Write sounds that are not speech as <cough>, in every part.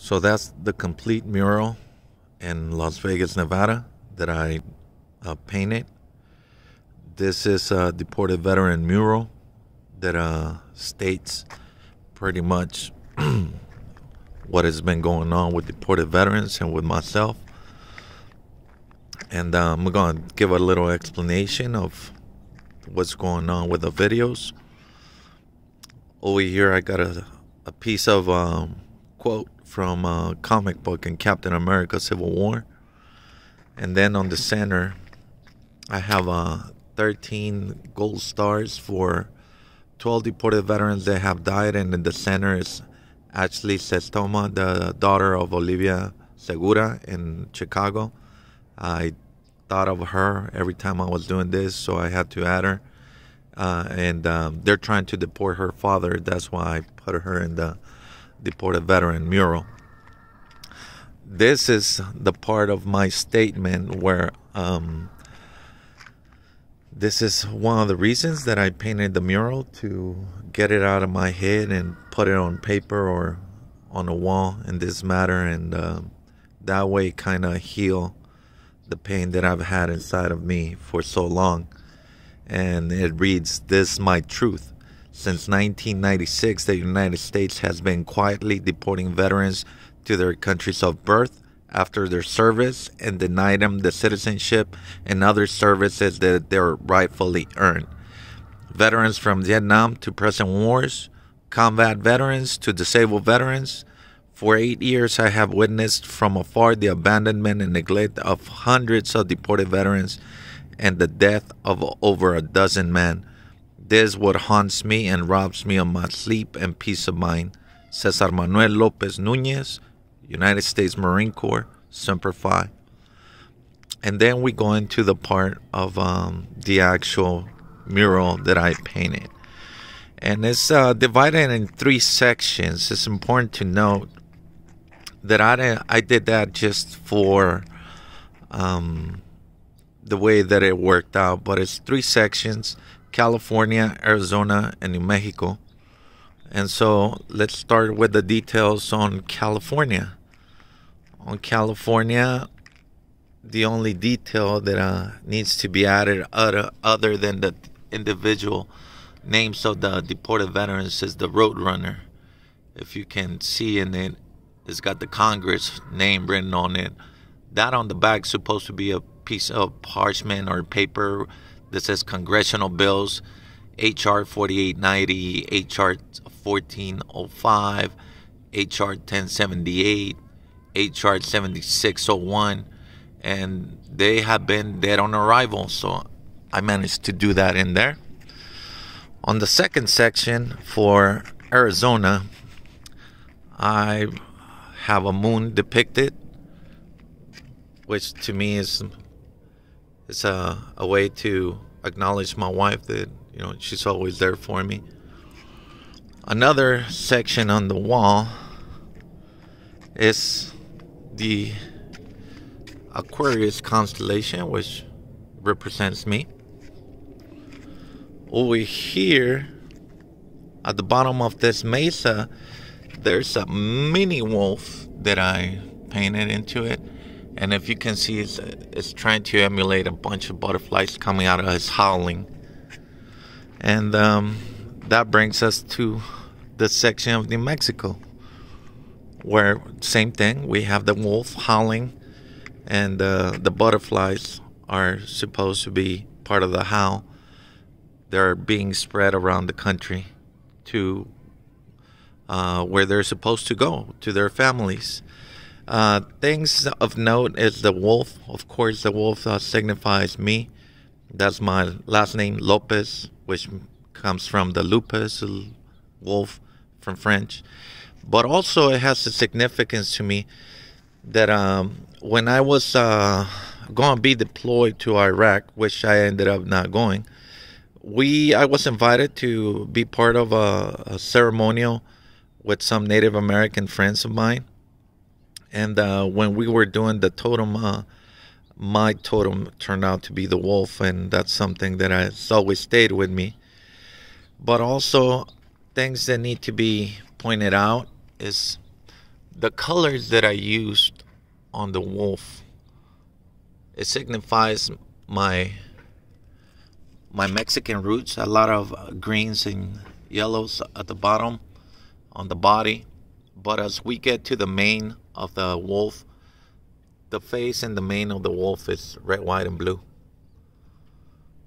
So that's the complete mural in Las Vegas, Nevada that I uh, painted. This is a deported veteran mural that uh, states pretty much <clears throat> what has been going on with deported veterans and with myself. And uh, I'm going to give a little explanation of what's going on with the videos. Over here, I got a, a piece of um, quote from a comic book in Captain America Civil War. And then on the center, I have uh, 13 gold stars for 12 deported veterans that have died. And in the center is Ashley Sestoma, the daughter of Olivia Segura in Chicago. I thought of her every time I was doing this, so I had to add her. Uh, and um, they're trying to deport her father. That's why I put her in the deported veteran mural. This is the part of my statement where um, this is one of the reasons that I painted the mural to get it out of my head and put it on paper or on a wall in this matter, and uh, that way kind of heal the pain that I've had inside of me for so long. And it reads, This is my truth. Since 1996, the United States has been quietly deporting veterans to their countries of birth after their service and denied them the citizenship and other services that they rightfully earned. Veterans from Vietnam to present wars, combat veterans to disabled veterans, for eight years, I have witnessed from afar the abandonment and neglect of hundreds of deported veterans and the death of over a dozen men. This is what haunts me and robs me of my sleep and peace of mind. Cesar Manuel Lopez Nunez, United States Marine Corps, Semper Fi. And then we go into the part of um, the actual mural that I painted. And it's uh, divided in three sections. It's important to note that I didn't, I did that just for um, the way that it worked out. But it's three sections: California, Arizona, and New Mexico. And so let's start with the details on California. On California, the only detail that uh, needs to be added other, other than the individual names of the deported veterans is the Roadrunner. If you can see in it, it's got the Congress name written on it. That on the back supposed to be a piece of parchment or paper that says congressional bills, HR 4890, HR 1405, HR 1078, HR 7601, and they have been dead on arrival. So I managed to do that in there. On the second section for Arizona, I have a moon depicted, which to me is is a, a way to acknowledge my wife that you know she's always there for me. Another section on the wall is the Aquarius constellation, which represents me. Over here, at the bottom of this mesa, there's a mini wolf that I painted into it. And if you can see, it's, it's trying to emulate a bunch of butterflies coming out of his howling. And um, that brings us to the section of New Mexico, where same thing. We have the wolf howling, and uh, the butterflies are supposed to be part of the howl. They're being spread around the country to uh, where they're supposed to go to their families. Uh, things of note is the wolf. Of course, the wolf uh, signifies me. That's my last name, Lopez, which comes from the lupus, wolf from French. But also, it has a significance to me that um, when I was uh, going to be deployed to Iraq, which I ended up not going, we I was invited to be part of a, a ceremonial with some Native American friends of mine. And uh, when we were doing the totem, uh, my totem turned out to be the wolf, and that's something that has always stayed with me. But also, things that need to be pointed out is the colors that I used on the wolf it signifies my my Mexican roots. A lot of greens and yellows at the bottom on the body. But as we get to the mane of the wolf, the face and the mane of the wolf is red, white, and blue.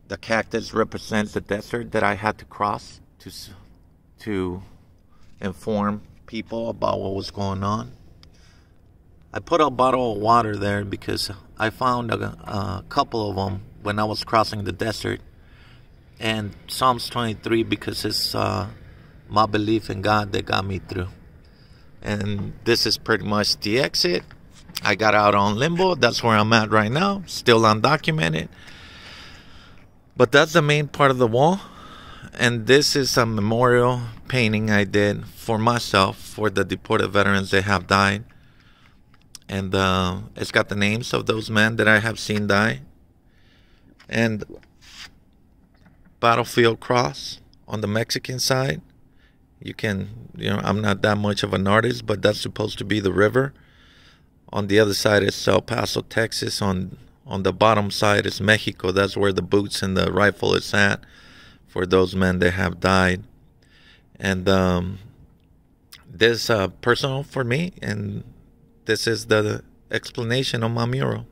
The cactus represents the desert that I had to cross to to inform people about what was going on. I put a bottle of water there because I found a, a couple of them when I was crossing the desert and Psalms 23 because it's uh, my belief in God that got me through. And this is pretty much the exit. I got out on limbo. That's where I'm at right now, still undocumented. But that's the main part of the wall. And this is a memorial painting I did for myself, for the deported veterans that have died. And uh, it's got the names of those men that I have seen die. And battlefield cross on the Mexican side. You can, you know, I'm not that much of an artist, but that's supposed to be the river. On the other side is El Paso, Texas. On on the bottom side is Mexico. That's where the boots and the rifle is at for those men that have died. And um, this uh, personal for me, and this is the explanation of my mural.